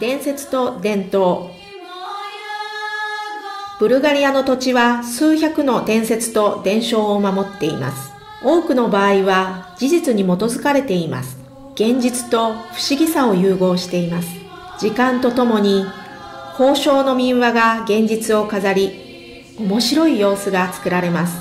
伝説と伝統ブルガリアの土地は数百の伝説と伝承を守っています。多くの場合は事実に基づかれています。現実と不思議さを融合しています。時間とともに宝生の民話が現実を飾り、面白い様子が作られます。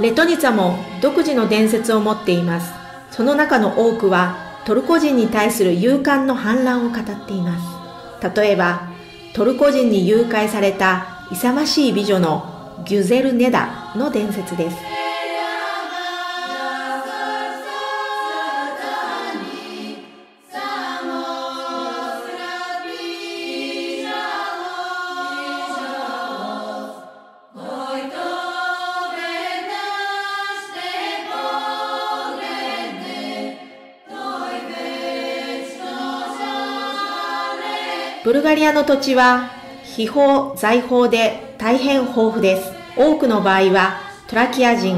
レトニツァも独自の伝説を持っています。その中の多くはトルコ人に対する勇敢の反乱を語っています。例えば、トルコ人に誘拐された勇ましい美女のギュゼルネダの伝説です。ブルガリアの土地は秘宝、財宝で大変豊富です。多くの場合はトラキア人、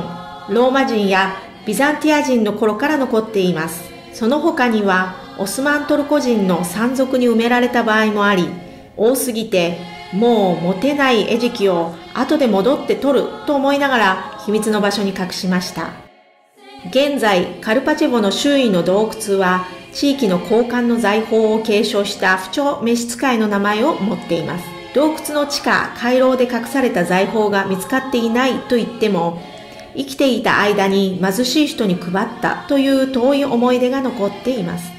ローマ人やビザンティア人の頃から残っています。その他にはオスマントルコ人の山賊に埋められた場合もあり、多すぎてもう持てない餌食を後で戻って取ると思いながら秘密の場所に隠しました。現在、カルパチェボの周囲の洞窟は地域の交換の財宝を継承した不調召使いの名前を持っています。洞窟の地下、回廊で隠された財宝が見つかっていないと言っても、生きていた間に貧しい人に配ったという遠い思い出が残っています。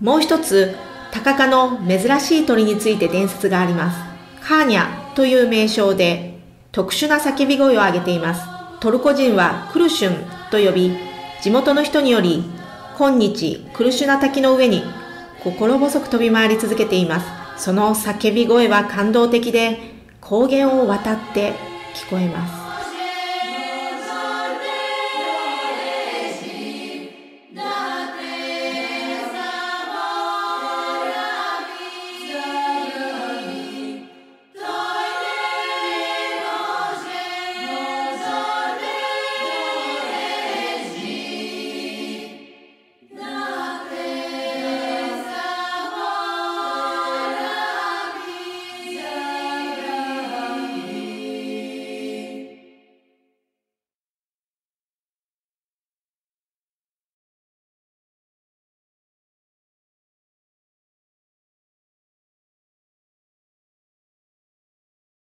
もう一つ、タカ科の珍しい鳥について伝説があります。カーニャという名称で特殊な叫び声を上げています。トルコ人はクルシュンと呼び、地元の人により、今日クルシュナ滝の上に心細く飛び回り続けています。その叫び声は感動的で、高原を渡って聞こえます。